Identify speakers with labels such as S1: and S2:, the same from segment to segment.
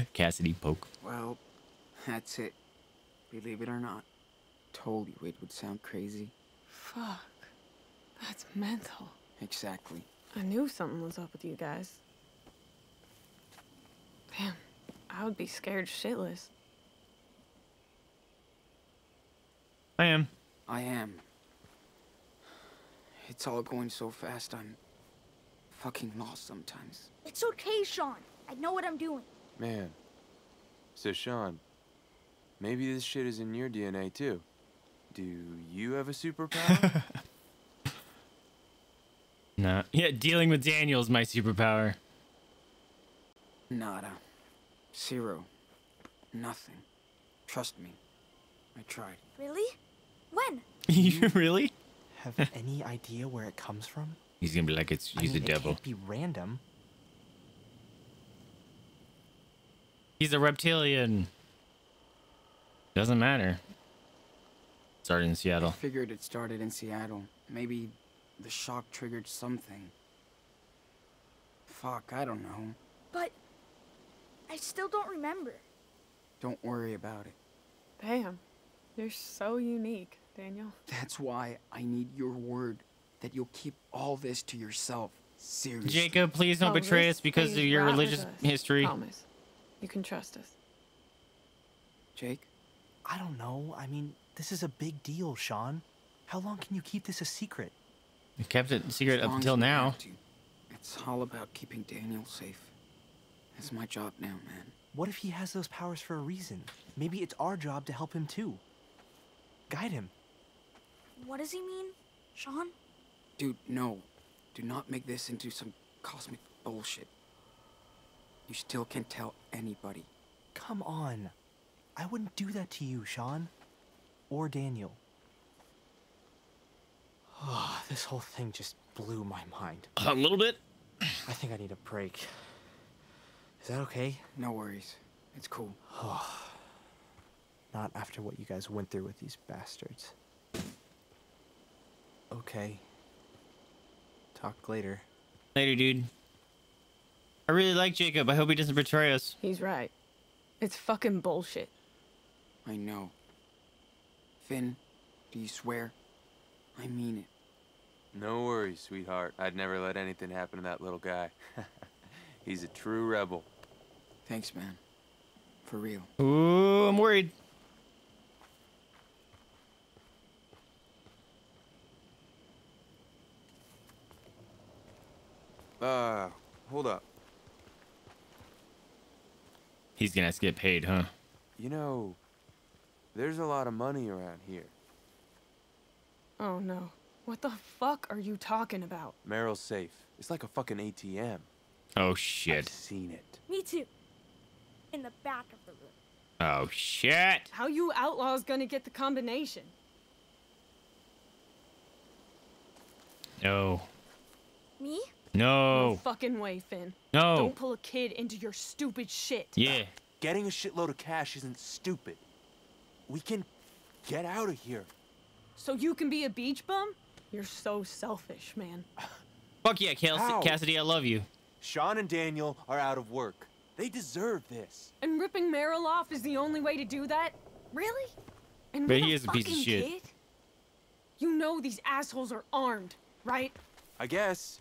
S1: Cassidy poke.
S2: Well, that's it. Believe it or not. Told you it would sound crazy.
S3: Fuck. That's mental.
S2: Exactly.
S3: I knew something was up with you guys. Damn, I would be scared shitless.
S1: I am.
S2: I am. It's all going so fast, I'm fucking lost sometimes.
S4: It's okay, Sean. I know what I'm doing.
S5: Man. So, Sean, maybe this shit is in your DNA too. Do you have a superpower?
S1: Nah. Yeah, dealing with Daniel is my superpower.
S2: Nada. Zero. Nothing. Trust me. I tried.
S4: Really? When?
S1: you really?
S6: Have any idea where it comes from?
S1: He's gonna be like, it's
S6: I
S1: he's
S6: mean,
S1: the
S6: it
S1: devil.
S6: can't be random.
S1: He's a reptilian. Doesn't matter. Started in Seattle.
S2: I
S1: Seattle.
S2: figured it started in Seattle. Maybe the shock triggered something. Fuck, I don't know.
S4: But I still don't remember.
S2: Don't worry about it.
S3: Damn, you're so unique, Daniel.
S2: That's why I need your word that you'll keep all this to yourself. Seriously.
S1: Jacob, please don't
S3: Oh,
S1: betray us because of your religious
S3: us.
S1: history.
S3: Promise. You can trust us.
S2: Jake?
S6: I don't know. I mean, this is a big deal, Sean. How long can you keep this a secret?
S1: We kept it secret up until now.
S2: have to. It's all about keeping Daniel safe. It's my job now, man.
S6: What if he has those powers for a reason? Maybe it's our job to help him too. Guide him.
S4: What does he mean, Sean?
S2: Dude, no. Do not make this into some cosmic bullshit. You still can't tell anybody.
S6: Come on. I wouldn't do that to you, Sean. Or Daniel. Oh, this whole thing just blew my mind.
S1: A little bit.
S6: I think I need a break. Is that okay?
S2: No worries. It's cool. Ah.
S6: Not after what you guys went through with these bastards. Okay. Talk later.
S1: Later, dude. I really like Jacob. I hope he doesn't betray us.
S3: He's right. It's fucking bullshit.
S2: I know. Finn, do you swear? I mean it.
S5: no worries, sweetheart. I'd never let anything happen to that little guy. He's a true rebel.
S2: Thanks, man. For real.
S1: Ooh, I'm worried.
S5: Uh, hold up.
S1: He's gonna have to get paid, huh?
S5: You know, there's a lot of money around here.
S3: Oh no. What the fuck are you talking about?
S5: Merrill's safe. It's like a fucking ATM.
S1: Oh shit.
S5: I've
S1: shit.
S5: seen it.
S4: Me too. In the back of the room.
S1: Oh shit.
S3: How you outlaws gonna get the combination?
S1: No.
S4: Me?
S1: No.
S3: No fucking way, Finn.
S1: No.
S3: Don't pull a kid into your stupid shit.
S1: Yeah.
S5: Getting a shitload of cash isn't stupid. We can get out of here.
S3: So you can be a beach bum? You're so selfish, man.
S1: Fuck yeah, Cass-
S5: How?
S1: Cassidy. I love you.
S5: Sean and Daniel are out of work. They deserve this.
S3: And ripping Merrill off is the only way to do that? Really? And
S1: But he is a piece of
S3: fucking
S1: shit.
S3: Kid? You know these assholes are armed, right?
S5: I guess.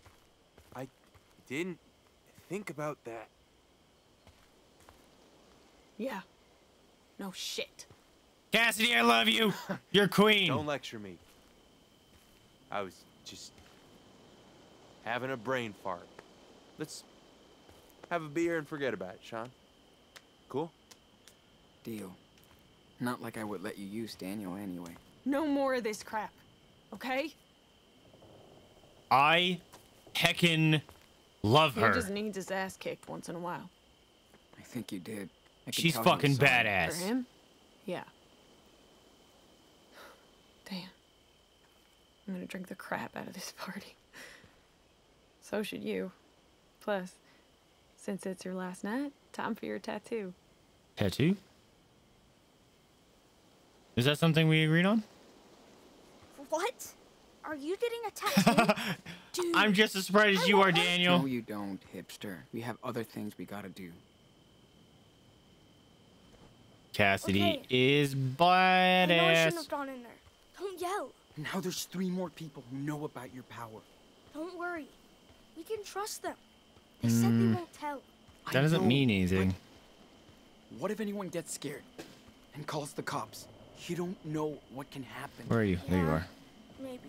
S5: I didn't think about that.
S3: Yeah. No shit.
S1: Cassidy, I love you. You're queen.
S5: Don't lecture me. I was just having a brain fart. Let's have a beer and forget about it, Sean. Cool?
S2: Deal. Not like I would let you use Daniel anyway.
S3: No more of this crap. Okay?
S1: I heckin' love her.
S3: He just needs his ass kicked once in a while.
S2: I think you did. I
S1: She's fucking badass.
S3: For him? Yeah. Damn. I'm gonna drink the crap out of this party. So should you. Plus, since it's your last night, time for your tattoo.
S1: Tattoo? Is that something we agreed on?
S4: What? Are you getting a tattoo? Dude,
S1: I'm just as surprised as
S4: I
S1: you are. Daniel.
S2: No, you don't, hipster. We have other things we gotta do.
S1: Cassidy
S4: Okay.
S1: is
S4: I know I shouldn't have gone in there. Don't yell.
S2: Now there's three more people who know about your power.
S4: Don't worry. We can trust them. They said they hmm. won't tell.
S2: I
S1: That doesn't
S2: know,
S1: mean anything.
S2: What if anyone gets scared and calls the cops? You don't know what can happen.
S1: Where are you? There you are.
S4: Maybe.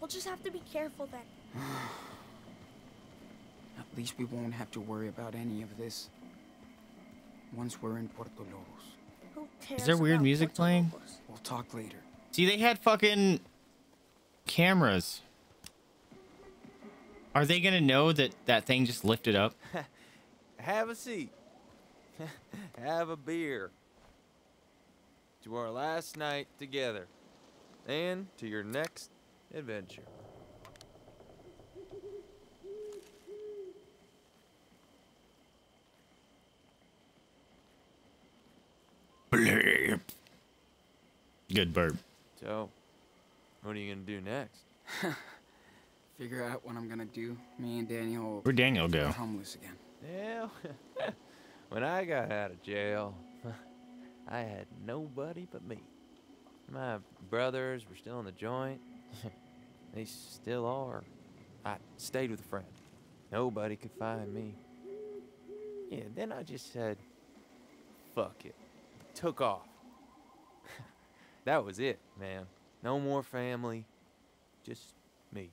S4: We'll just have to be careful then.
S2: At least we won't have to worry about any of this. Once we're in Puerto Lobos.
S4: Who cares
S1: there weird music
S4: Puerto
S1: playing?
S4: Lobos?
S2: We'll talk later.
S1: See, they had fucking cameras. Are they gonna know that that thing just lifted up?
S5: Have a seat. Have a beer. To our last night together. And to your next adventure.
S1: Blurp. Good burp.
S5: So, what are you gonna do next?
S2: Figure out what I'm gonna do. Me and Daniel
S1: Where'd Daniel go?
S2: homeless again.
S5: Yeah, when I got out of jail, I had nobody but me. My brothers were still in the joint. they still are. I stayed with a friend. Nobody could find me. Yeah, then I just said, fuck it. Took off. that was it, man. No more family. Just me.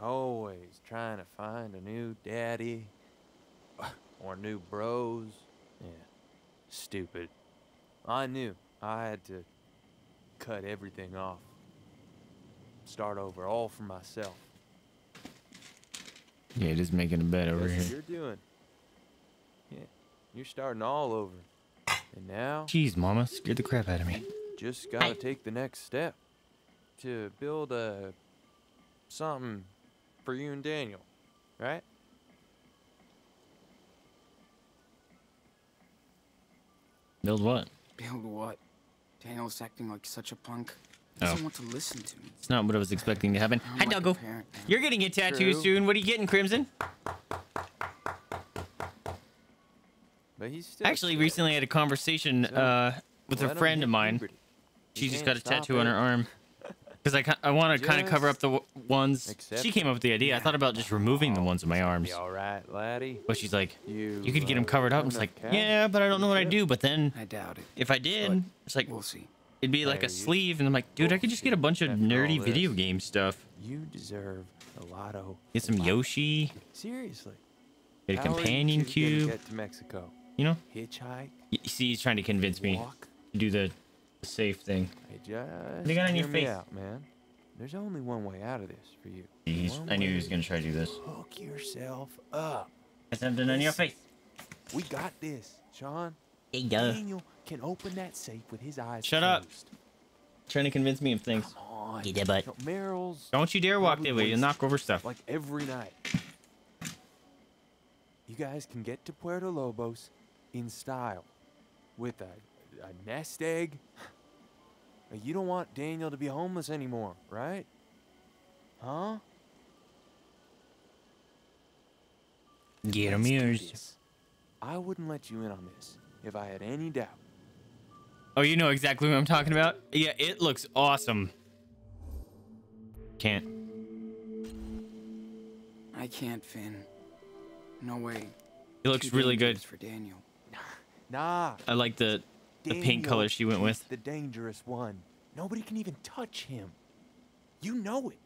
S5: Always trying to find a new daddy or new bros. Yeah, stupid. I knew I had to cut everything off. Start over, all for myself.
S1: Yeah, just making a bed over
S5: That's what
S1: here.
S5: you're doing. Yeah, you're starting all over. And now,
S1: Jeez, Mama, scared the crap out of me.
S5: just gotta take the next step to build a something for you and Daniel, right?
S1: Build what?
S2: Build what? Daniel's acting like such a punk.
S1: Oh.
S2: Doesn't want to listen to me.
S1: It's not what I was expecting to happen.
S2: I'm
S1: Hi,
S2: like
S1: Doggo. You're getting a tattoo
S5: True.
S1: soon. What are you getting, Crimson?
S5: But he's still
S1: Actually,
S5: scared.
S1: recently I had a conversation uh, with a friend of mine.
S5: puberty.
S1: She
S5: You
S1: just got a
S5: stop
S1: tattoo on her arm. Because I, I want to kind of cover up the w- ones. She came up with the idea. I thought about just removing the ones on my arms.
S5: Be all right, laddie.
S1: But she's like,
S5: You,
S1: you could get them covered up.
S5: have
S1: I'm just
S5: enough
S1: like,
S5: cash?
S1: yeah, but I don't know what I
S5: Yep.
S1: do. But then
S2: I doubt it.
S1: if I did, it's like,
S2: We'll see.
S1: It'd be like a sleeve. And I'm like, dude, I could just get a bunch of nerdy video game stuff.
S5: You deserve a lotto.
S1: Get some Yoshi,
S5: Seriously.
S1: get a
S5: you
S1: companion cube.
S5: Get to Mexico.
S1: You know?
S5: Hitchhike.
S1: Y- See, he's trying to convince me to do the safe thing.
S5: Hey,
S1: They got on your face.
S5: out, man. There's only one way out of this for you.
S1: He's, I knew he was gonna try to do this.
S5: Hook yourself up.
S1: Got something on your face.
S5: We got this, Sean.
S1: There you go.
S5: Daniel can open that safe with his eyes
S1: Shut up. Trying to convince me of things.
S5: Come on.
S1: Butt.
S5: You know, Merrill's
S1: Don't you dare walk that way. You'll knock over stuff.
S5: Like every night. You guys can get to Puerto Lobos in style with a, a nest egg. You don't want Daniel to be homeless anymore, right? Huh?
S1: Get him
S5: Let's
S1: yours.
S5: I wouldn't let you in on this if I had any doubt.
S1: Oh, you know exactly what I'm talking about? Yeah, it looks awesome. Can't.
S2: I can't, Finn. No way.
S1: It looks
S2: Too
S1: really good.
S2: dangerous for Daniel.
S5: Nah.
S1: I like the the pink
S5: Daniel
S1: color she went with.
S5: The dangerous one. Nobody can even touch him. You know it.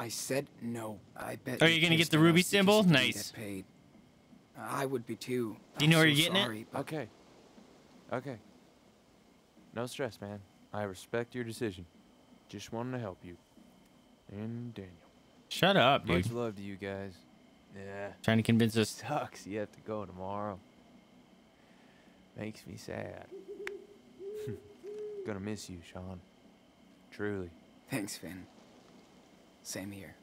S2: I said no. I bet.
S1: Are you gonna get the ruby symbol?
S2: he didn't
S1: Nice.
S2: Paid. I would be too.
S1: Do you know
S2: I'm
S1: where
S2: so
S1: you're getting it?
S2: sorry, but
S5: Okay. Okay. No stress, man. I respect your decision. Just wanted to help you. And Daniel.
S1: Shut up, dude.
S5: Much love to you guys. Yeah.
S1: Trying to convince us.
S5: Sucks you have to go tomorrow. Makes me sad. Gonna miss you, Sean. Truly.
S2: Thanks, Finn. Same here.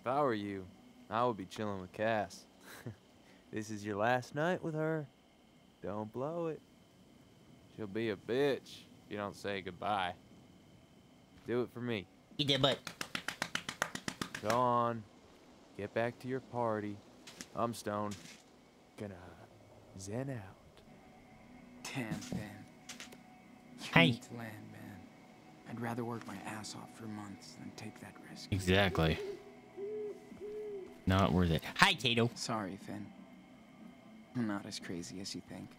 S5: If I were you, I would be chilling with Cass. this is your last night with her. Don't blow it. She'll be a bitch if you don't say goodbye. Do it for me.
S1: You did, butt.
S5: Go on. Get back to your party. I'm stoned. Gonna zen out.
S2: Damn, Ben.
S1: Hey.
S2: land, man. I'd rather work my ass off for months than take that risk.
S1: Exactly. Not worth it. Hi, Tato.
S2: Sorry, Finn. I'm not as crazy as you think.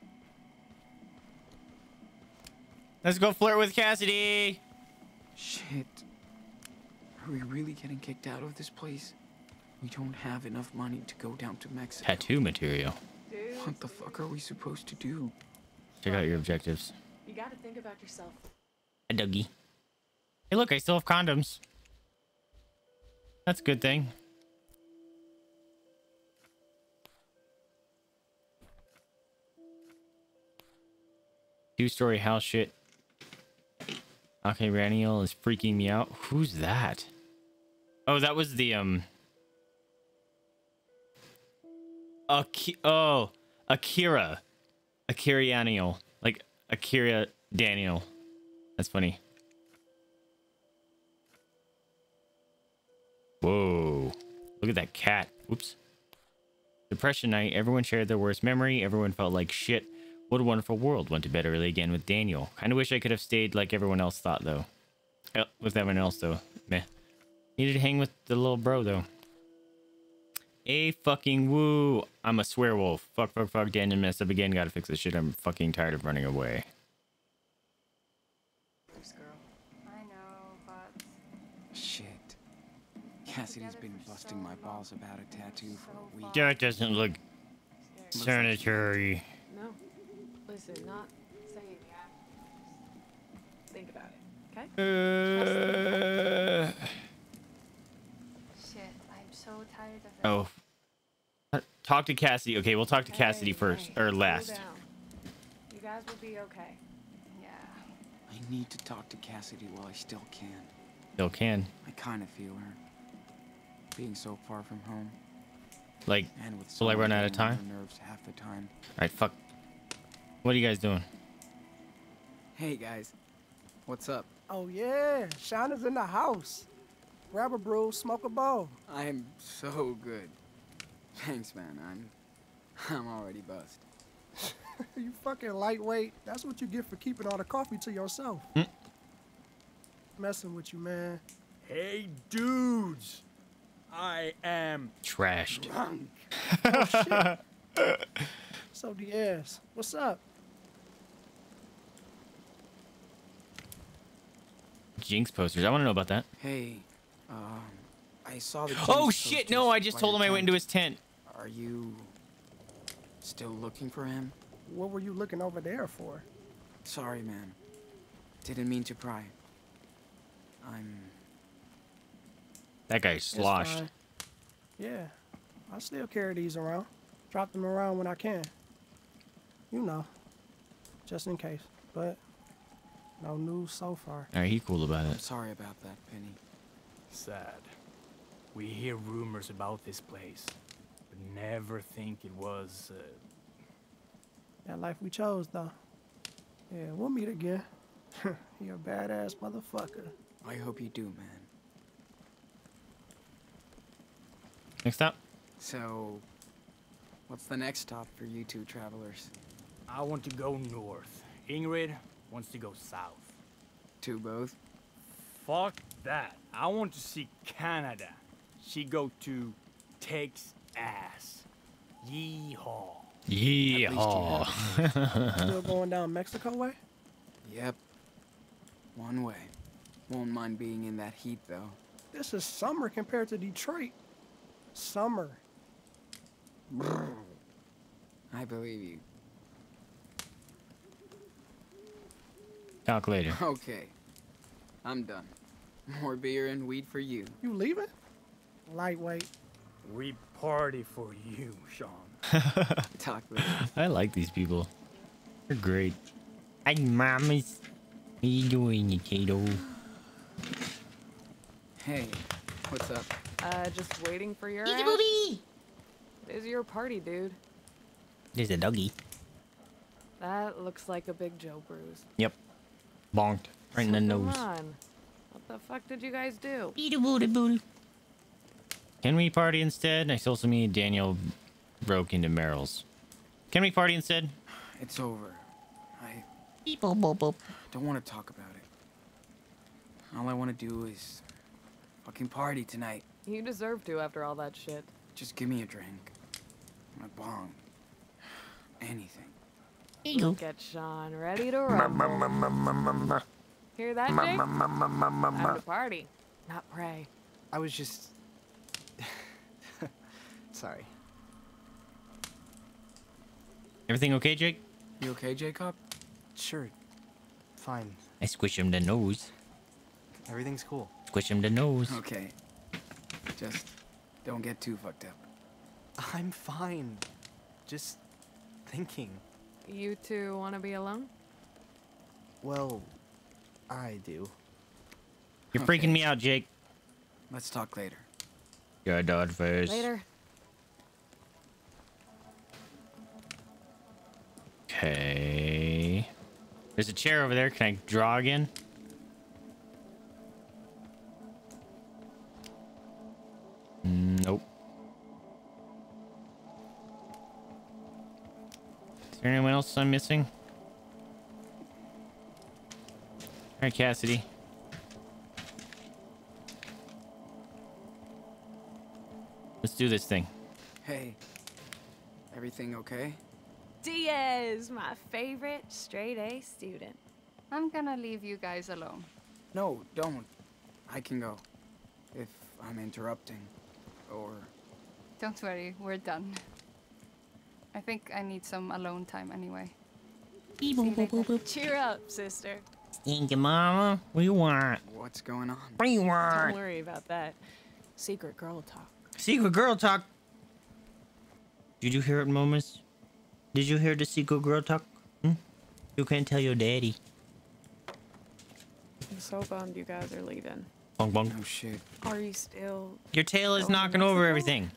S1: Let's go flirt with Cassidy.
S2: Shit. Are we really getting kicked out of this place? We don't have enough money to go down to Mexico.
S1: Tattoo material.
S3: Dude,
S2: What the fuck are we supposed to do?
S1: Check out your objectives.
S3: you gotta think about yourself.
S1: A Dougie. Hey, look, I still have condoms. That's a good thing. Two-story house shit. Okay, Raniel is freaking me out. Who's that? Oh, that was the um. Aki- oh, Akira, Daniel, like Akira Daniel. That's funny. Whoa. Look at that cat. Whoops. Depression night. Everyone shared their worst memory. Everyone felt like shit. What a wonderful world. Went to bed early again with Daniel. Kind of wish I could have stayed like everyone else thought, though. Uh, with everyone else, though. Meh. Needed to hang with the little bro, though. A fucking woo. I'm a swearwolf. Fuck, fuck, fuck. Daniel messed up again. Gotta fix this shit. I'm fucking tired of running away.
S3: This girl.
S4: I know, but
S2: Shit. Cassidy's been busting my balls about a tattoo for a week.
S1: That doesn't look
S3: Scared.
S1: sanitary.
S3: No. Listen, not saying yeah. Think about it, okay?
S1: Uh,
S4: shit, I'm so tired of it.
S1: oh. Talk to Cassidy. Okay, we'll talk to Cassidy
S3: Hey,
S1: first.
S3: hey,
S1: Or last.
S3: You guys will be okay.
S4: Yeah.
S2: I need to talk to Cassidy while I still can.
S1: Still can.
S2: I kind of feel her. Being so far from home
S1: Like,
S2: and with
S1: Will I
S2: someone
S1: run out of time?
S2: her nerves half the time.
S1: alright, fuck. What are you guys doing?
S2: Hey guys, what's up?
S7: Oh yeah, Shauna's in the house. Grab a brew, smoke a bowl.
S2: I'm so good. Thanks, man. I'm I'm already buzzed.
S7: you fucking lightweight. That's what you get for keeping all the coffee to yourself.
S1: Hmm.
S7: Messing with you, man.
S8: Hey, dudes! I am
S1: Trashed.
S8: drunk.
S7: So Diaz, what's up?
S1: Jinx posters. I want to know about that.
S2: Hey, um, I saw the.
S1: Oh shit! No, I just told
S2: your
S1: him I went into his tent.
S2: Are you still looking for him?
S7: What were you looking over there for?
S2: Sorry, man. Didn't mean to pry. I'm.
S1: That guy sloshed.
S7: Yeah, I still carry these around. Drop them around when I can. You know, just in case. But no news so far.
S1: Alright, he cool about
S2: I'm
S1: it.
S2: sorry about that, Penny.
S8: Sad. We hear rumors about this place, but never think it was. Uh,
S7: That life we chose, though. Yeah, we'll meet again. You're a badass motherfucker.
S2: I hope you do, man.
S1: Next up.
S2: So, what's the next stop for you two travelers?
S8: I want to go north. Ingrid wants to go south.
S2: To both?
S8: Fuck that. I want to see Canada. She go to Texas. Yeehaw.
S1: Yeehaw.
S7: Still going down Mexico way?
S2: Yep. One way. Won't mind being in that heat, though.
S7: This is summer compared to Detroit. Summer.
S2: I believe you.
S1: Talk later.
S2: Okay. I'm done. More beer and weed for you.
S7: You leaving? Lightweight.
S8: We party for you, Sean.
S2: Talk later.
S1: I like these people. They're great. Hi, mamas. How you doing, Tato?
S2: hey, what's up?
S3: Uh, just waiting for your ass. It is your party, dude.
S1: There's a doggy.
S3: That looks like a big Joe bruise.
S1: Yep. Bonked. Right in the
S3: So
S1: nose.
S3: On. What the fuck did you guys do?
S1: Can we party instead? I saw some me and Daniel broke into Merrill's. Can we party instead?
S2: It's over. I don't want to talk about it. All I want to do is fucking party tonight.
S3: You deserve to after all that shit.
S2: Just give me a drink. A bong. Anything.
S3: Look at Sean, ready to rumble. Hear that, Jake? Time to party, not pray.
S6: I was just. Sorry.
S1: Everything okay, Jake?
S2: You okay, Jacob?
S6: Sure. Fine.
S1: I squish him the nose.
S6: Everything's cool.
S1: Squish him the nose.
S2: Okay. Just don't get too fucked up.
S6: I'm fine. Just thinking.
S3: You two want to be alone?
S6: Well, I do.
S1: You're
S2: Okay.
S1: freaking me out, Jake.
S2: Let's talk later.
S1: Your dog face.
S3: Later.
S1: Okay. There's a chair over there. Can I draw again? Else I'm missing? All right, Cassidy. Let's do this thing.
S2: Hey. Everything okay?
S3: Diaz, my favorite straight A student.
S9: I'm gonna leave you guys alone.
S2: No, don't. I can go. If I'm interrupting. Or.
S9: Don't worry, we're done. I think I need some alone time anyway. See you later.
S3: Cheer up, sister.
S1: Stinky mama, what do you want?
S2: What's going on?
S1: What do you
S3: Don't worry about that. Secret girl talk.
S1: Secret girl talk. Did you hear it, Momus? Did you hear the secret girl talk? Hmm? You can't tell your daddy.
S3: I'm so bummed you guys are leaving.
S1: Bong bong.
S2: No shit.
S3: Are you still?
S1: Your tail is knocking over everything.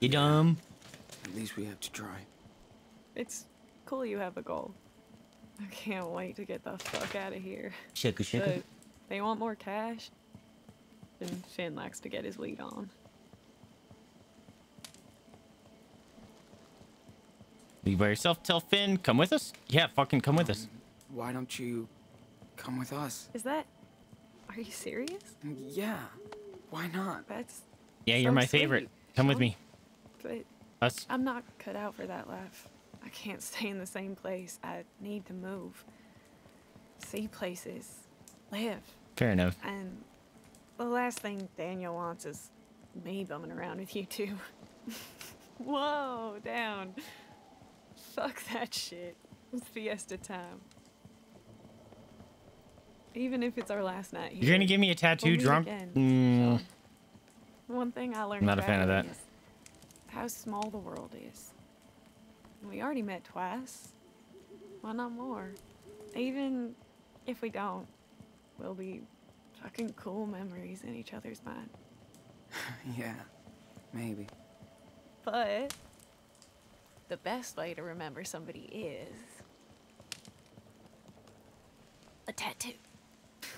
S1: You dumb.
S2: At least we have to try.
S3: It's cool you have a goal. I can't wait to get the fuck out of here.
S1: Shaka shaka.
S3: But they want more cash. And Finn likes to get his weed on.
S1: You by yourself? Tell Finn, come with us? Yeah, fucking come with us.
S2: Um, why don't you come with us?
S3: Is that? Are you serious?
S2: Mm, yeah. Why not?
S3: That's.
S1: Yeah, you're
S3: so
S1: my favorite.
S3: sweet,
S1: Come with me.
S3: But
S1: Us.
S3: I'm not cut out for that life. I can't stay in the same place. I need to move. See places. Live.
S1: Fair enough.
S3: And the last thing Daniel wants is me bumming around with you two. Whoa, down. Fuck that shit. It's fiesta time. Even if it's our last night here.
S1: You're gonna give me a tattoo
S3: we'll
S1: drunk? Mm,
S3: One thing I learned
S1: Not a fan of that.
S3: Is how small the world is. We already met twice. Why not more? Even if we don't, we'll be fucking cool memories in each other's mind.
S2: Yeah. Maybe.
S3: But the best way to remember somebody is a tattoo.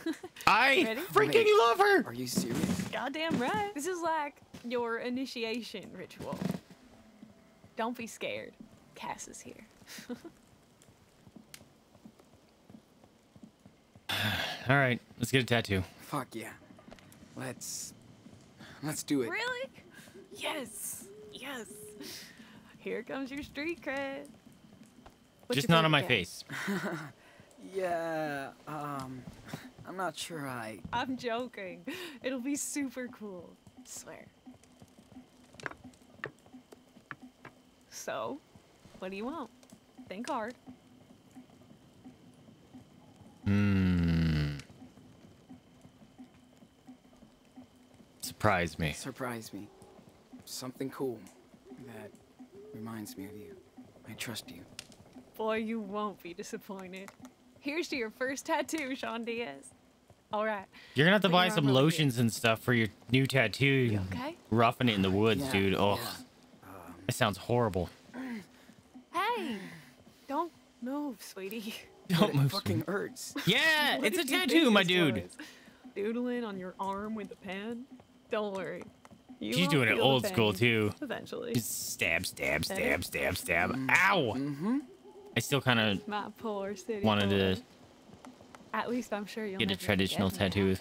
S1: I
S3: Ready?
S1: freaking
S2: Wait.
S1: love her.
S2: Are you serious?
S3: Goddamn right. This is like your initiation ritual. Don't be scared. Cass is here.
S1: All right, let's get a tattoo.
S2: Fuck yeah. Let's. Let's do it.
S3: Really? Yes. Yes. Here comes your street cred. What's
S1: Just not on my
S3: favorite gang?
S1: face.
S2: Yeah. Um. I'm not sure I.
S3: I'm joking. It'll be super cool. I Swear. So, what do you want? Think hard.
S1: Hmm. Surprise me.
S2: Surprise me. Something cool that reminds me of you. I trust you.
S3: Boy, you won't be disappointed. Here's to your first tattoo, Sean Diaz. All right.
S1: You're gonna have to
S3: Bring
S1: buy some
S3: arm over here.
S1: lotions and stuff for your new tattoo.
S3: You okay?
S1: Roughing it in the woods,
S2: Yeah,
S1: dude. Oh,
S2: yeah.
S1: That sounds horrible.
S3: Hey, don't move, sweetie.
S1: Don't
S2: it
S1: move.
S2: fucking hurts.
S1: Yeah, it's a
S3: did you think
S1: tattoo, my dude.
S3: Doodling on your arm with a pen? Don't worry. You
S1: She's doing it old school too.
S3: Eventually.
S1: Just stab, stab,
S3: That
S1: stab,
S3: it?
S1: stab, stab. Ow!
S2: Mm-hmm.
S1: I still kind of
S3: My
S1: wanted
S3: boy.
S1: to
S3: At least I'm sure you'll
S1: get a traditional
S3: forget me.
S1: tattoo